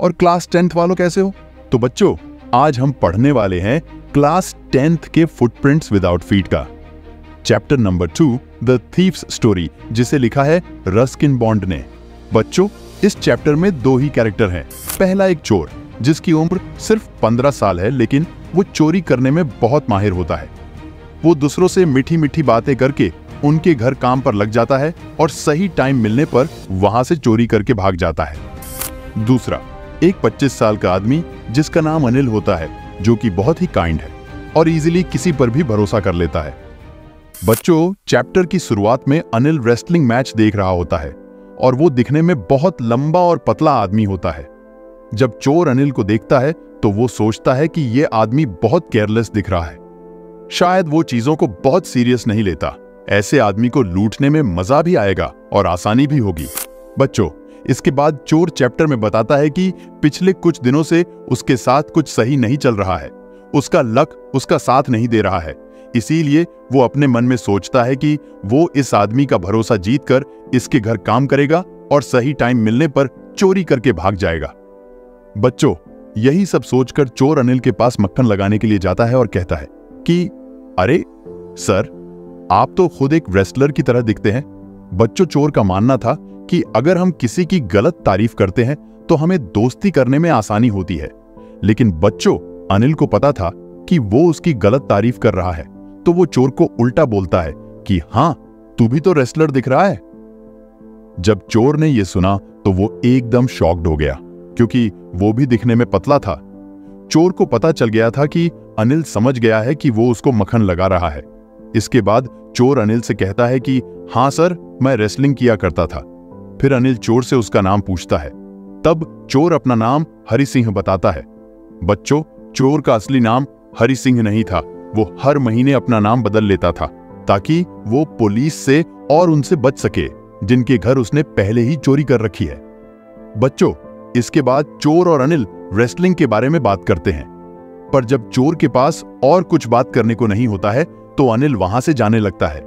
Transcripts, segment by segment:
और class tenth वालों कैसे हो? तो बच्चों, आज हम पढ़ने वाले हैं क्लास टेंथ के फुटप्रिंट्स विदाउट फीट का। Chapter number two the thief's story जिसे लिखा है रस्किन बॉन्ड ने। बच्चों, इस चैप्टर में दो ही कैरेक्टर हैं। पहला एक चोर, जिसकी उम्र सिर्फ़ पंद्रह साल है, लेकिन वो चोरी करने में बहुत माहिर होता है। वो दूसरों से मीठी मीठी बातें करके उनके घर काम पर लग जाता है और सही टाइम मिलने पर वहाँ से चोरी करके भाग जाता है। दूसरा एक 25 साल का आदमी जिसका नाम अनिल होता है, जो कि बहुत ही काइंड है और इजीली किसी पर भी भरोसा कर लेता है। बच्चों चैप्टर की शुरुआत में अनिल रेस्टलिंग मैच देख रहा होता है और वो दिखने में बहुत लंबा और पतला आदमी होता है। जब चोर अनिल को देखता है तो वो सोचता है कि ये आदमी बहुत केयरलेस दिख रहा है। शायद वो चीज़ों को बहुत सीरियस नहीं लेता। ऐसे आदमी को लूटने में मज़ा भी आएगा और आसानी भी होगी। बच्चों इसके बाद चोर चैप्टर में बताता है कि पिछले कुछ दिनों से उसके साथ कुछ सही नहीं चल रहा है। उसका लक उसका साथ नहीं दे रहा है। इसीलिए वो अपने मन में सोचता है कि वो इस आदमी का भरोसा जीत कर इसके घर काम करेगा और सही टाइम मिलने पर चोरी करके भाग जाएगा। बच्चों, यही सब सोचकर चोर अनिल के पास मक्खन लगाने के लिए जाता है और कहता है कि, अरे, सर, आप तो खुद एक रेस्लर की तरह दिखते हैं। बच्चों, चोर का मानना था कि अगर हम किसी की गलत तारीफ़ करते हैं तो हमें दोस्ती करने में आसानी होती है। लेकिन बच्चों, अनिल को पता था कि वो उसकी गलत तारीफ़ कर रहा है तो वो चोर को उल्टा बोलता है कि हाँ तू भी तो रेस्लर दिख रहा है। जब चोर ने यह सुना तो वो एकदम शॉक्ड हो गया, क्योंकि वो भी दिखने में पतला था। चोर को पता चल गया था कि अनिल समझ गया है कि वो उसको मक्खन लगा रहा है। इसके बाद चोर अनिल से कहता है कि हाँ सर, मैं रेसलिंग किया करता था। फिर अनिल चोर से उसका नाम पूछता है। तब चोर अपना नाम हरि सिंह बताता है। बच्चों, चोर का असली नाम हरि सिंह नहीं था। वो हर महीने अपना नाम बदल लेता था, ताकि वो पुलिस से और उनसे बच सके, जिनके घर उसने पहले ही चोरी कर रखी है। बच्चों, इसके बाद चोर और अनिल रेसलिंग के बारे में बात करते हैं। पर जब चोर के पास और कुछ बात करने को नहीं होता है तो अनिल वहाँ से जाने लगता है।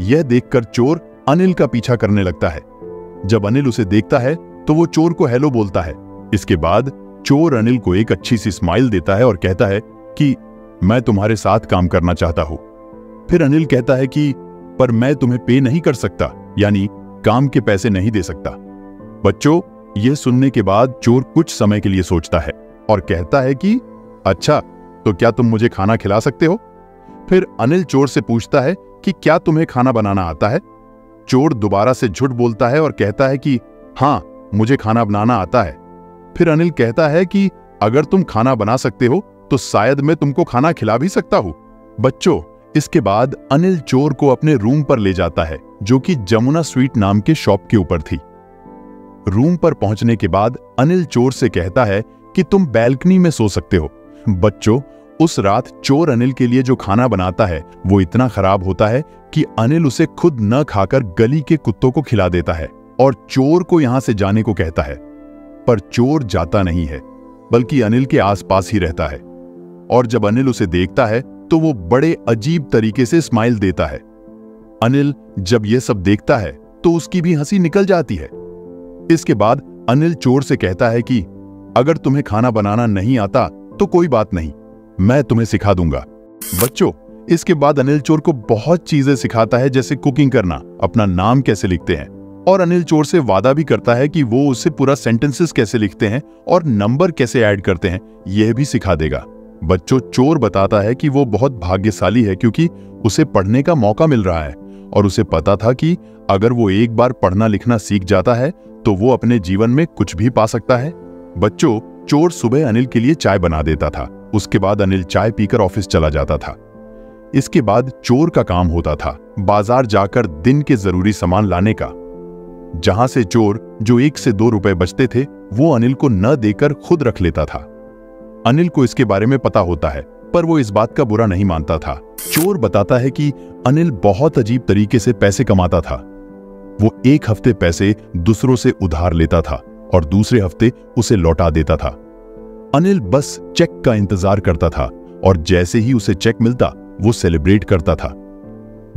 यह देखकर चोर अनिल का पीछा करने लगता है। जब अनिल उसे देखता है तो वो चोर को हेलो बोलता है। इसके बाद, चोर अनिल को एक अच्छी सी स्माइल देता है और कहता है कि, मैं तुम्हारे साथ काम करना चाहता हूँ। फिर अनिल कहता है कि, पर मैं तुम्हें पे नहीं कर सकता, यानी काम के पैसे नहीं दे सकता। बच्चों यह सुनने के बाद चोर कुछ समय के लिए सोचता है और कहता है कि अच्छा तो क्या तुम मुझे खाना खिला सकते हो? फिर अनिल चोर से पूछता है कि, क्या तुम्हें खाना बनाना आता है? चोर दोबारा से झूठ बोलता है और कहता है कि हाँ मुझे खाना बनाना आता है। फिर अनिल कहता है कि, अगर तुम खाना बना सकते हो तो शायद मैं तुमको खाना खिला भी सकता हूँ। बच्चों, इसके बाद अनिल चोर को अपने रूम पर ले जाता है, जो कि जमुना स्वीट नाम के शॉप के ऊपर थी। रूम पर पहुँचने के बाद अनिल चोर से कहता है कि, तुम बैल्कनी में सो सकते हो। बच्चों उस रात चोर अनिल के लिए जो खाना बनाता है, वो इतना खराब होता है कि अनिल उसे खुद न खाकर गली के कुत्तों को खिला देता है और चोर को यहाँ से जाने को कहता है। पर चोर जाता नहीं है, बल्कि अनिल के आसपास ही रहता है। और जब अनिल उसे देखता है तो वो बड़े अजीब तरीके से स्माइल देता है। अनिल जब यह सब देखता है तो उसकी भी हँसी निकल जाती है। इसके बाद अनिल चोर से कहता है कि, अगर तुम्हें खाना बनाना नहीं आता तो कोई बात नहीं। मैं तुम्हें सिखा दूँगा। बच्चों, इसके बाद अनिल चोर को बहुत चीज़ें सिखाता है, जैसे कुकिंग करना, अपना नाम कैसे लिखते हैं। और अनिल चोर से वादा भी करता है कि वो उसे पूरा सेंटेंसेस कैसे लिखते हैं और नंबर कैसे ऐड करते हैं, यह भी सिखा देगा। बच्चों, चोर बताता है कि वो बहुत भाग्यशाली है क्योंकि उसे पढ़ने का मौका मिल रहा है। और उसे पता था कि अगर वो एक बार पढ़ना लिखना सीख जाता है तो वो अपने जीवन में कुछ भी पा सकता है। बच्चों, चोर सुबह अनिल के लिए चाय बना देता था। उसके बाद अनिल चाय पीकर ऑफ़िस चला जाता था। इसके बाद चोर का काम होता था, बाज़ार जाकर दिन के ज़रूरी सामान लाने का। जहाँ से चोर, जो एक से दो रुपए बचते थे, वो अनिल को न देकर खुद रख लेता था। अनिल को इसके बारे में पता होता है, पर वो इस बात का बुरा नहीं मानता था। चोर बताता है कि अनिल बहुत अजीब तरीके से पैसे कमाता था। वो एक हफ़्ते पैसे दूसरों से उधार लेता था और दूसरे हफ़्ते उसे लौटा देता था। अनिल बस चेक का इंतज़ार करता था और जैसे ही उसे चेक मिलता, वो सेलिब्रेट करता था।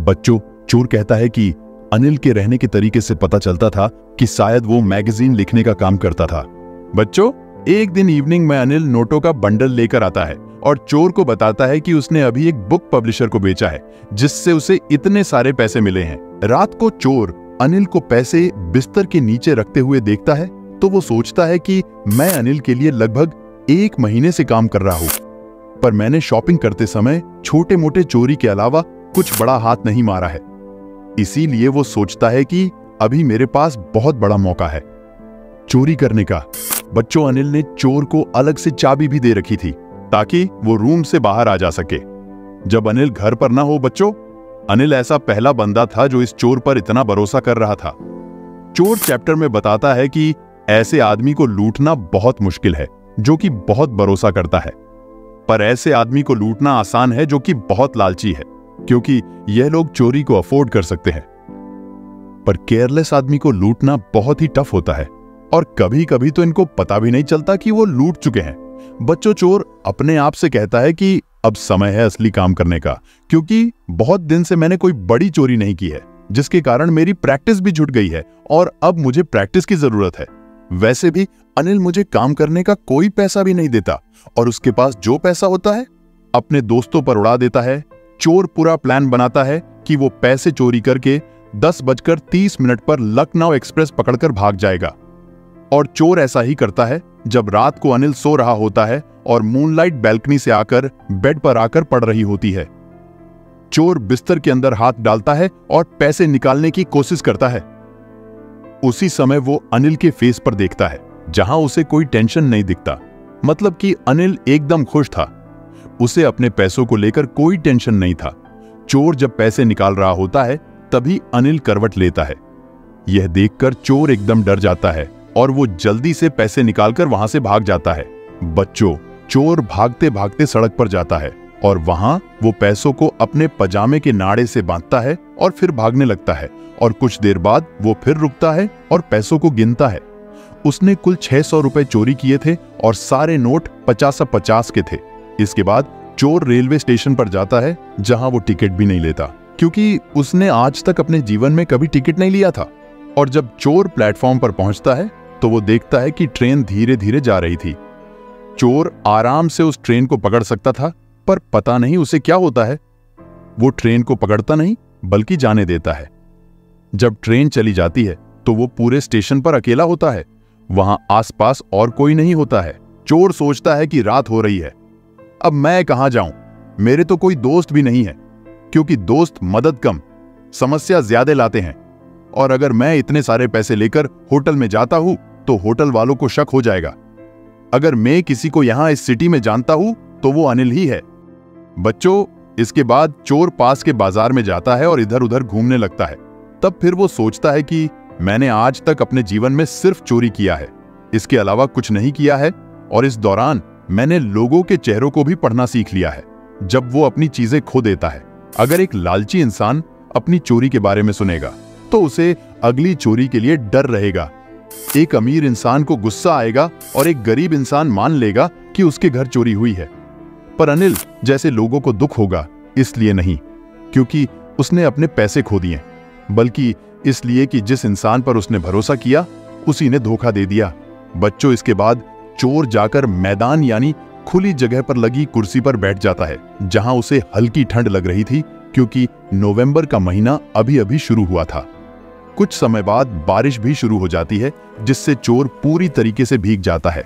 बच्चों, चोर कहता है कि अनिल के रहने के तरीके से पता चलता था कि शायद वो मैगजीन लिखने का काम करता था। बच्चों, एक दिन इवनिंग में अनिल नोटों का बंडल लेकर आता है और चोर को बताता है कि उसने अभी एक बुक पब्लिशर को बेचा है, जिससे उसे इतने सारे पैसे मिले हैं। रात को चोर अनिल को पैसे बिस्तर के नीचे रखते हुए देखता है तो वो सोचता है कि मैं अनिल के लिए लगभग एक महीने से काम कर रहा हूँ। पर मैंने शॉपिंग करते समय छोटे मोटे चोरी के अलावा कुछ बड़ा हाथ नहीं मारा है। इसीलिए वो सोचता है कि अभी मेरे पास बहुत बड़ा मौका है। चोरी करने का। बच्चों अनिल ने चोर को अलग से चाबी भी दे रखी थी, ताकि वो रूम से बाहर आ जा सके। जब अनिल घर पर ना हो बच्चों, अनिल ऐसा पहला बंदा था जो इस चोर पर इतना भरोसा कर रहा था। चोर चैप्टर में बताता है कि ऐसे आदमी को लूटना बहुत मुश्किल है। जो कि बहुत भरोसा करता है। पर ऐसे आदमी को लूटना आसान है जो कि बहुत लालची है, क्योंकि यह लोग चोरी को अफोर्ड कर सकते हैं। पर केयरलेस आदमी को लूटना बहुत ही टफ होता है, और कभी कभी तो इनको पता भी नहीं चलता कि वो लूट चुके हैं। बच्चों चोर अपने आप से कहता है कि अब समय है असली काम करने का, क्योंकि बहुत दिन से मैंने कोई बड़ी चोरी नहीं की है, जिसके कारण मेरी प्रैक्टिस भी जुट गई है, और अब मुझे प्रैक्टिस की ज़रूरत है। वैसे भी अनिल मुझे काम करने का कोई पैसा भी नहीं देता और उसके पास जो पैसा होता है, अपने दोस्तों पर उड़ा देता है, चोर पूरा प्लान बनाता है कि वो पैसे चोरी करके दस बजकर तीस मिनट पर लखनऊ एक्सप्रेस पकड़कर भाग जाएगा। और चोर ऐसा ही करता है, जब रात को अनिल सो रहा होता है और मूनलाइट बैल्कनी से आकर बेड पर आकर पड़ रही होती है। चोर बिस्तर के अंदर हाथ डालता है और पैसे निकालने की कोशिश करता है। उसी समय वो अनिल के फेस पर देखता है, जहाँ उसे कोई टेंशन नहीं दिखता। मतलब कि अनिल एकदम खुश था। उसे अपने पैसों को लेकर कोई टेंशन नहीं था। चोर जब पैसे निकाल रहा होता है, तभी अनिल करवट लेता है। यह देखकर चोर एकदम डर जाता है और वो जल्दी से पैसे निकालकर वहाँ से भाग जाता है। बच्चों, चोर भागते भागते सड़क पर जाता है। और वहाँ वो पैसों को अपने पजामे के नाड़े से बांधता है और फिर भागने लगता है। और कुछ देर बाद वो फिर रुकता है और पैसों को गिनता है। उसने कुल छह सौ रुपए चोरी किए थे और सारे नोट पचास पचास के थे। इसके बाद चोर रेलवे स्टेशन पर जाता है, जहाँ वो टिकट भी नहीं लेता। क्योंकि उसने आज तक अपने जीवन में कभी टिकट नहीं लिया था। और जब चोर प्लेटफॉर्म पर पहुँचता है तो वो देखता है कि ट्रेन धीरे धीरे जा रही थी। चोर आराम से उस ट्रेन को पकड़ सकता था पर पता नहीं उसे क्या होता है। वो ट्रेन को पकड़ता नहीं, बल्कि जाने देता है। जब ट्रेन चली जाती है तो वो पूरे स्टेशन पर अकेला होता है। वहाँ आसपास और कोई नहीं होता है। चोर सोचता है कि रात हो रही है। अब मैं कहाँ जाऊँ? मेरे तो कोई दोस्त भी नहीं है, क्योंकि दोस्त मदद कम, समस्या ज़्यादा लाते हैं। और अगर मैं इतने सारे पैसे लेकर होटल में जाता हूँ तो होटल वालों को शक हो जाएगा। अगर मैं किसी को यहाँ इस सिटी में जानता हूँ तो वो अनिल ही है। बच्चों, इसके बाद चोर पास के बाज़ार में जाता है और इधर उधर घूमने लगता है। तब फिर वो सोचता है कि मैंने आज तक अपने जीवन में सिर्फ़ चोरी किया है। इसके अलावा कुछ नहीं किया है और इस दौरान मैंने लोगों के चेहरों को भी पढ़ना सीख लिया है, जब वो अपनी चीज़ें खो देता है। अगर एक लालची इंसान अपनी चोरी के बारे में सुनेगा तो उसे अगली चोरी के लिए डर रहेगा। एक अमीर इंसान को गुस्सा आएगा और एक गरीब इंसान मान लेगा कि उसके घर चोरी हुई है। पर अनिल जैसे लोगों को दुख होगा, इसलिए नहीं, क्योंकि उसने अपने पैसे खो दिए, बल्कि इसलिए कि जिस इंसान पर उसने भरोसा किया, उसी ने धोखा दे दिया। बच्चों, इसके बाद चोर जाकर मैदान यानी खुली जगह पर लगी कुर्सी पर बैठ जाता है, जहाँ उसे हल्की ठंड लग रही थी, क्योंकि नवंबर का महीना अभी अभी शुरू हुआ था। कुछ समय बाद बारिश भी शुरू हो जाती है, जिससे चोर पूरी तरीके से भीग जाता है।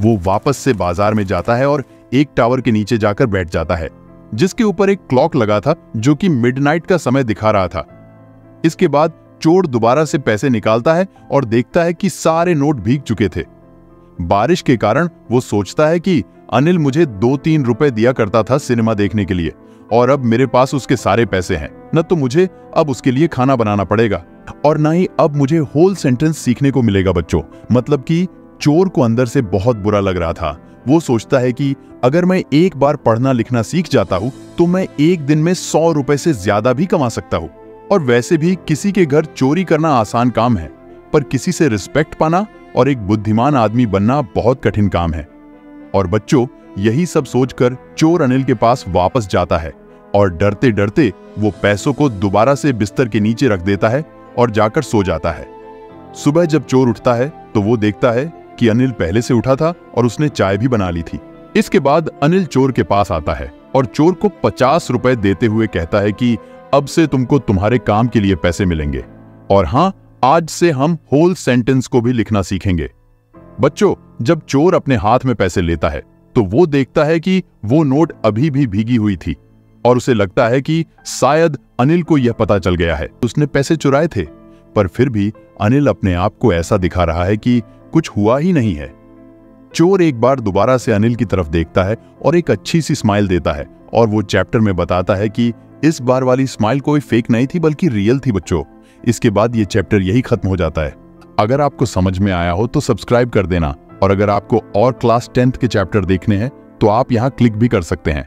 वो वापस से बाज़ार में जाता है और एक टावर के नीचे जाकर बैठ जाता है, जिसके ऊपर एक क्लॉक लगा था, जो कि मिडनाइट का समय दिखा रहा था। इसके बाद चोर दोबारा से पैसे निकालता है और देखता है कि सारे नोट भीग चुके थे। बारिश के कारण वो सोचता है कि अनिल मुझे दो तीन रुपए दिया करता था सिनेमा देखने के लिए, और अब मेरे पास उसके सारे पैसे हैं। न तो मुझे अब उसके लिए खाना बनाना पड़ेगा, और ना ही अब मुझे होल सेंटेंस सीखने को मिलेगा, बच्चों। मतलब कि चोर को अंदर से बहुत बुरा लग रहा था। वो सोचता है कि अगर मैं एक बार पढ़ना लिखना सीख जाता हूँ तो मैं एक दिन में सौ रुपए से ज़्यादा भी कमा सकता हूँ। और वैसे भी किसी के घर चोरी करना आसान काम है, पर किसी से रिस्पेक्ट पाना और एक बुद्धिमान आदमी बनना बहुत कठिन काम है। और बच्चों, यही सब सोचकर चोर अनिल के पास वापस जाता है और डरते डरते वो पैसों को दोबारा से बिस्तर के नीचे रख देता है और जाकर सो जाता है। सुबह जब चोर उठता है तो वो देखता है कि अनिल पहले से उठा था और उसने चाय भी बना ली थी। इसके बाद अनिल चोर के पास आता है और चोर को पचास रुपए देते हुए कहता है कि अब से तुमको तुम्हारे काम के लिए पैसे मिलेंगे। और हाँ आज से हम होल सेंटेंस को भी लिखना सीखेंगे। बच्चों, जब चोर अपने हाथ में पैसे लेता है तो वो देखता है कि वो नोट अभी भी भीगी हुई थी और उसे लगता है कि शायद अनिल को यह पता चल गया है। उसने पैसे चुराए थे, पर फिर भी अनिल अपने आप को ऐसा दिखा रहा है कि कुछ हुआ ही नहीं है। चोर एक बार दोबारा से अनिल की तरफ़ देखता है और एक अच्छी सी स्माइल देता है और वो चैप्टर में बताता है कि इस बार वाली स्माइल कोई फेक नहीं थी, बल्कि रियल थी बच्चों। इसके बाद ये चैप्टर यही खत्म हो जाता है। अगर आपको समझ में आया हो तो सब्सक्राइब कर देना और अगर आपको और क्लास टेंथ के चैप्टर देखने हैं तो आप यहाँ क्लिक भी कर सकते हैं।